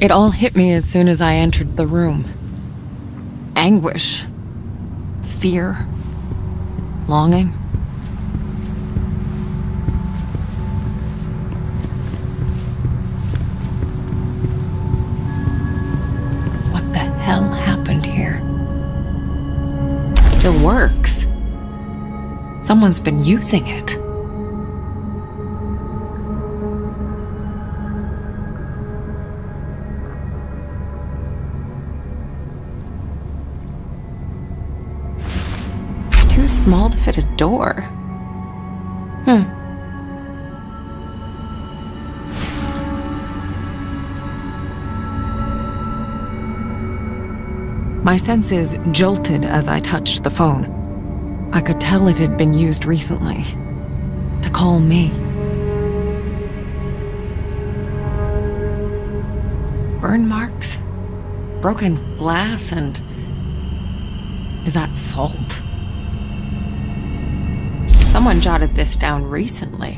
It all hit me as soon as I entered the room. Anguish. Fear. Longing. What the hell happened here? It still works. Someone's been using it. Too small to fit a door. Hmm. My senses jolted as I touched the phone. I could tell it had been used recently. To call me. Burn marks? Broken glass and. Is that salt? Someone jotted this down recently.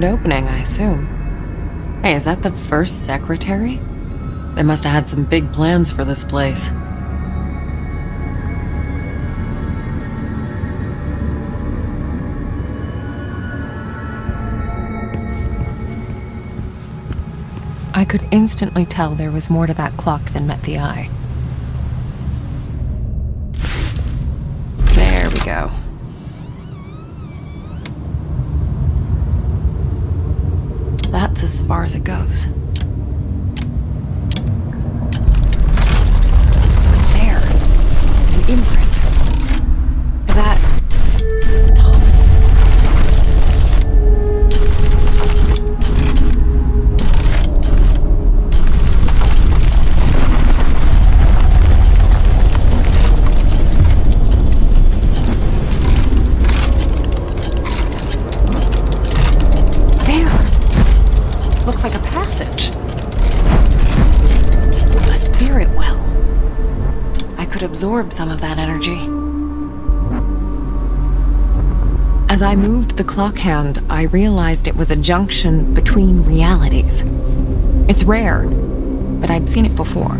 Grand opening, I assume. Hey, is that the first secretary? They must have had some big plans for this place. I could instantly tell there was more to that clock than met the eye. There we go. That's as far as it goes. Absorb some of that energy. As I moved the clock hand, I realized it was a junction between realities. It's rare, but I'd seen it before.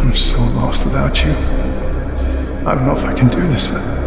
I'm so lost without you. I don't know if I can do this, but.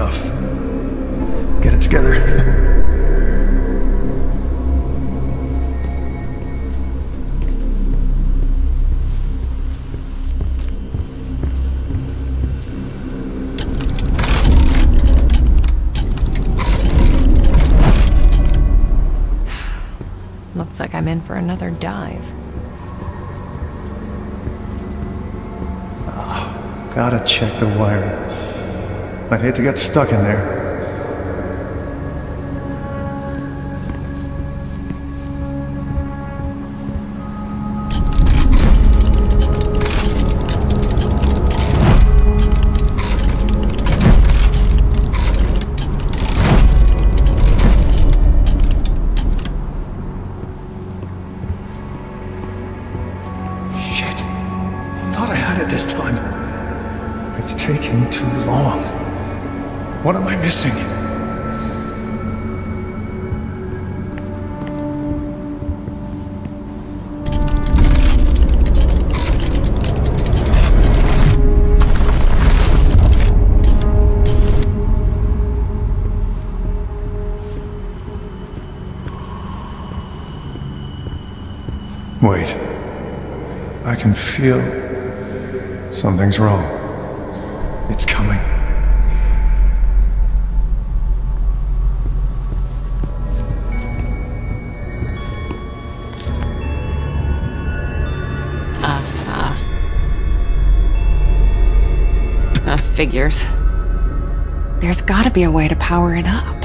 Enough. Get it together. Looks like I'm in for another dive. Gotta check the wiring. I'd hate to get stuck in there. Missing? Wait. I can feel something's wrong. It's coming. Figures. There's gotta be a way to power it up.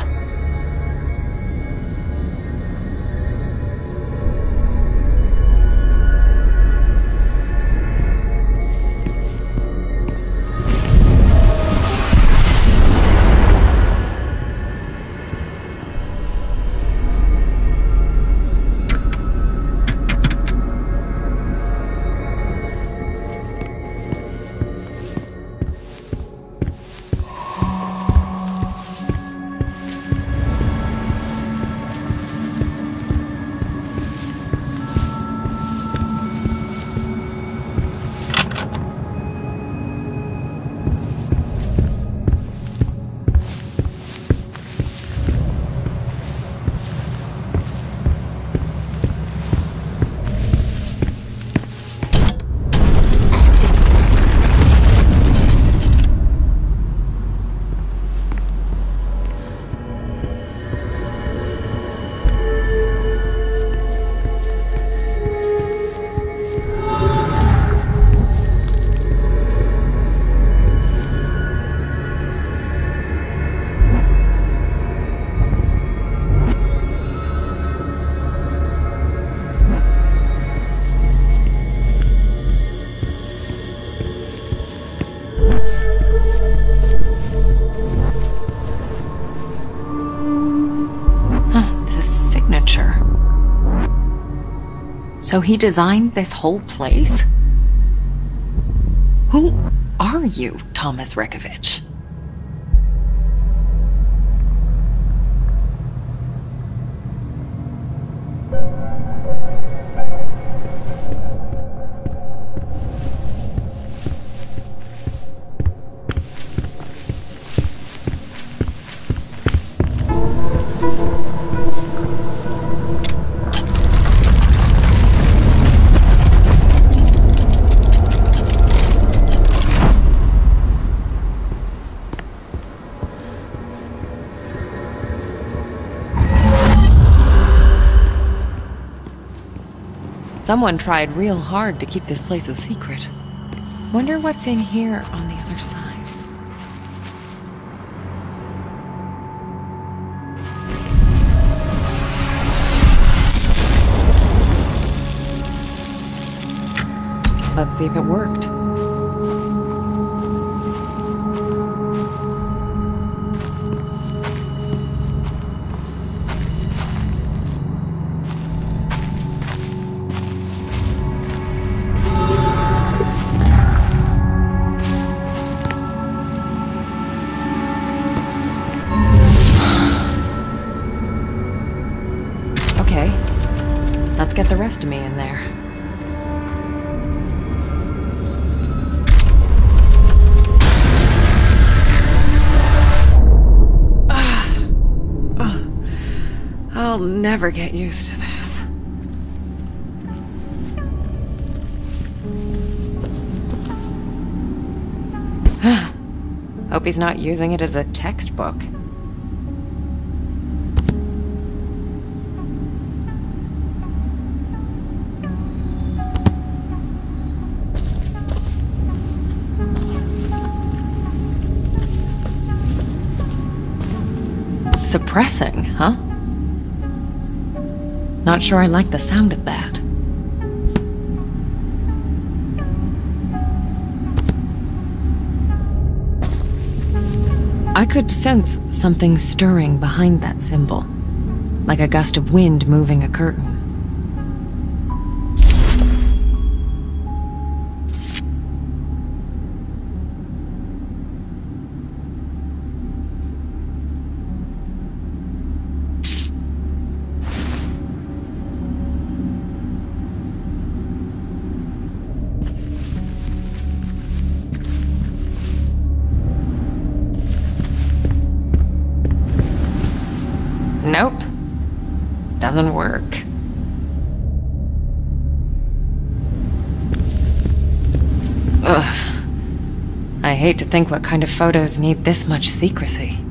So he designed this whole place? Who are you, Thomas Rekovich? Someone tried real hard to keep this place a secret. Wonder what's in here on the other side. Let's see if it worked. I'll never get used to this. Hope he's not using it as a textbook. Suppressing, huh? Not sure I like the sound of that. I could sense something stirring behind that symbol, like a gust of wind moving a curtain. Hate to think what kind of photos need this much secrecy.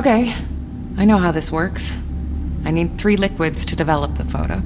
Okay, I know how this works. I need three liquids to develop the photo.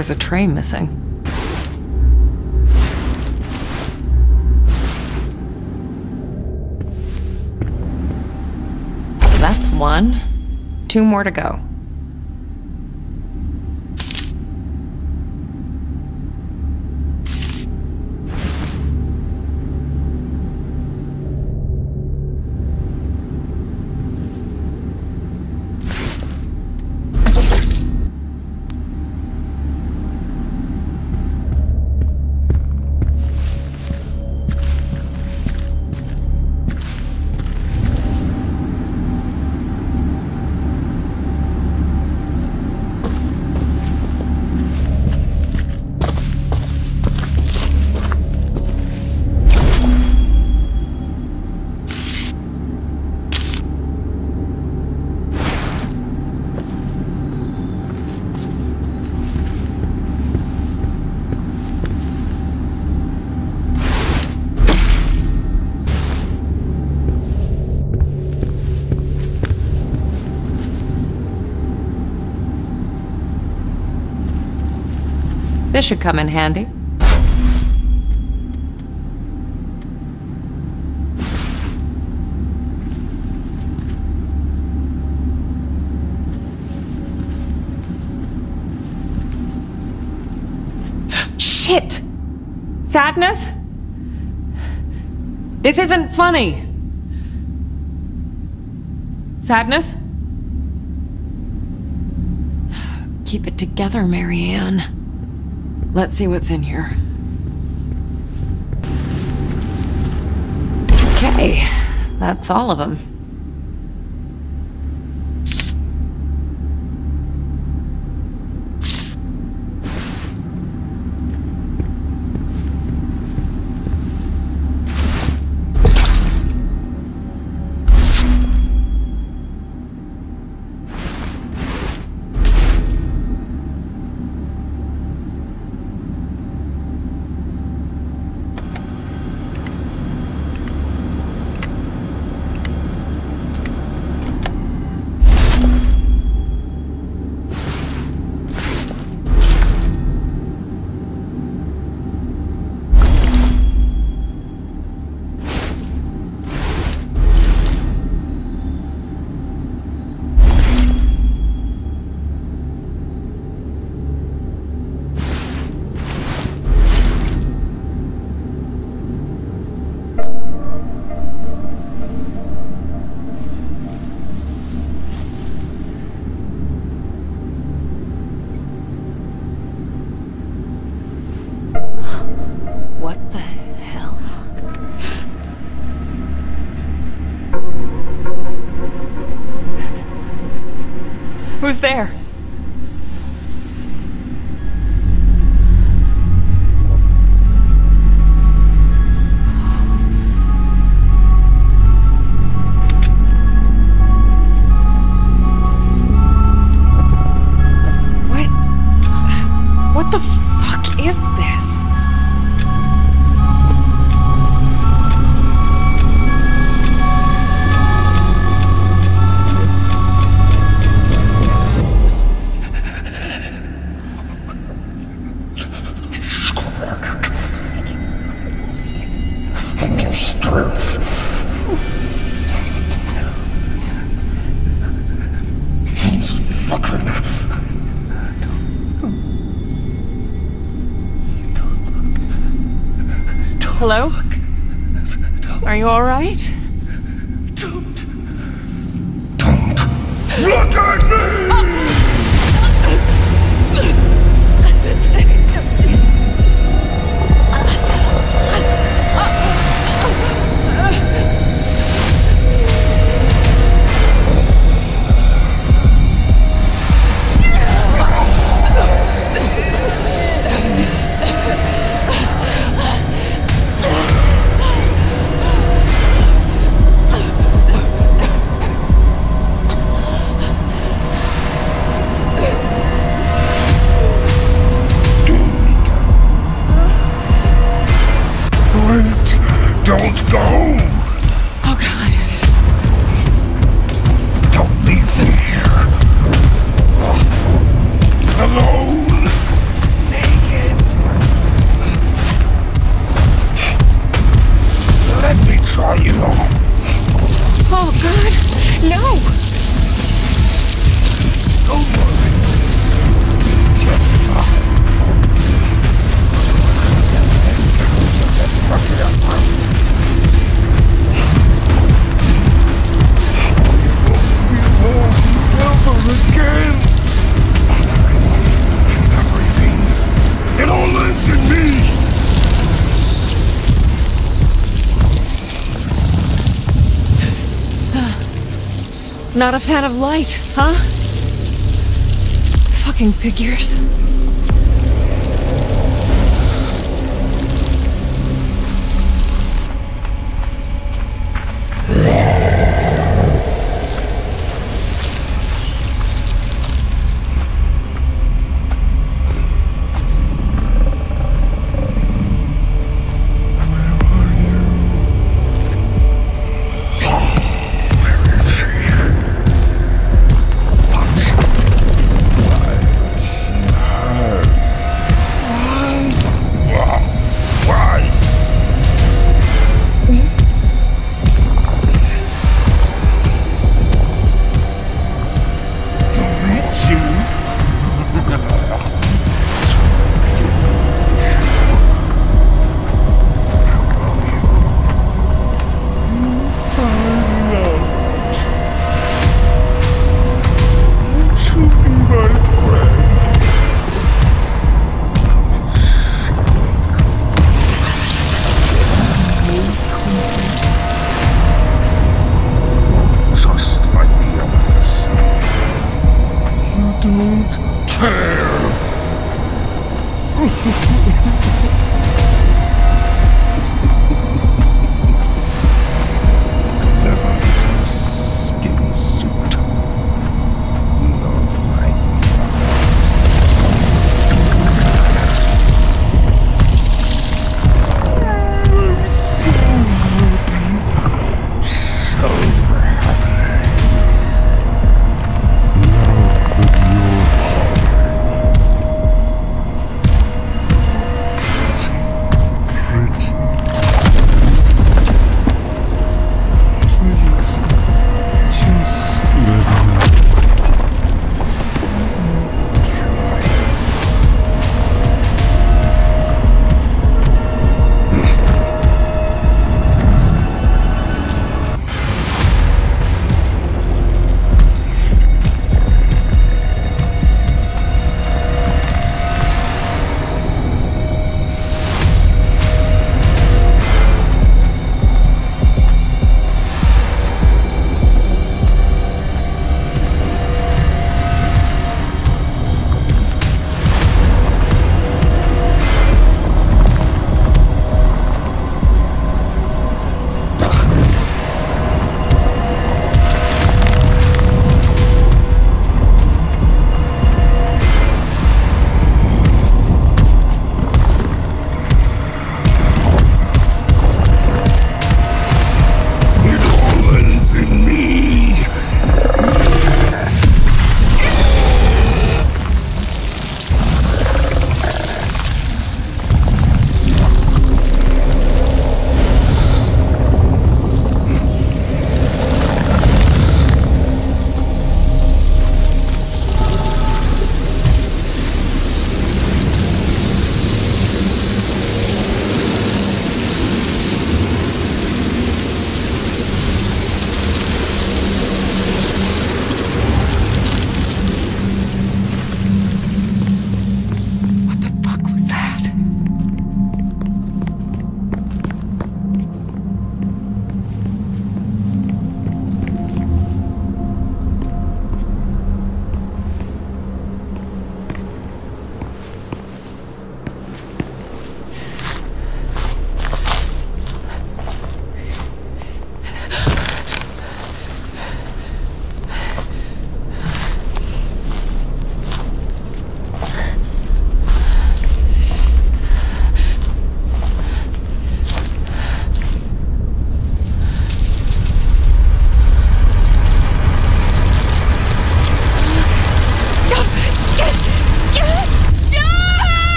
There's a train missing. That's one. Two more to go. This should come in handy. Shit! Sadness? This isn't funny. Sadness? Keep it together, Marianne. Let's see what's in here. Okay, that's all of them. Who's there? He's looking. Hello? Are you alright? Don't. Don't look at me! Oh, Not a fan of light, huh? Fucking figures.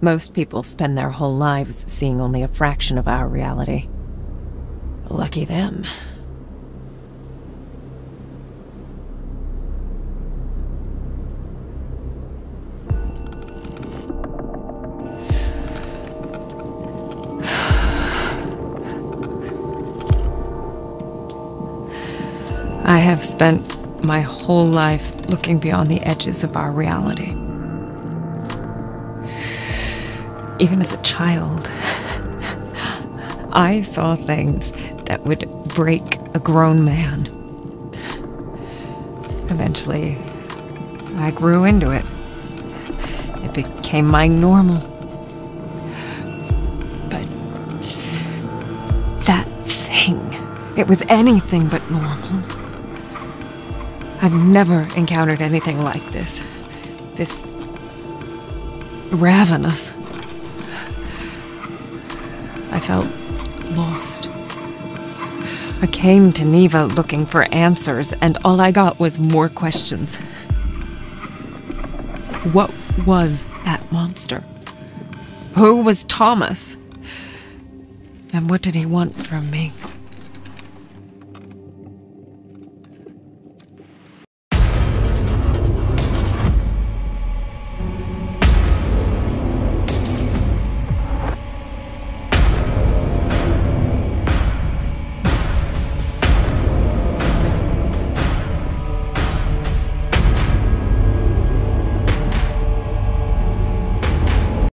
Most people spend their whole lives seeing only a fraction of our reality. Lucky them. I have spent my whole life looking beyond the edges of our reality. Even as a child, I saw things that would break a grown man. Eventually, I grew into it. It became my normal. But that thing, it was anything but normal. I've never encountered anything like this. This ravenous. I felt lost. I came to Niwa looking for answers, and all I got was more questions. What was that monster? Who was Thomas? And what did he want from me?